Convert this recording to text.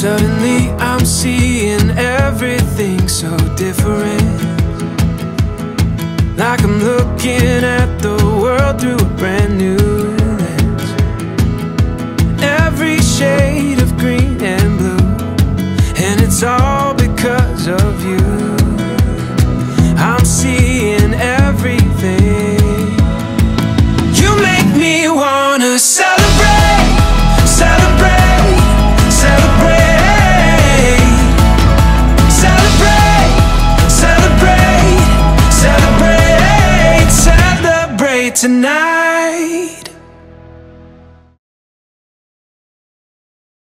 Suddenly I'm seeing everything so different. Like I'm looking at the world through a brand new lens. Every shade of green and blue And it's all because of you. tonight.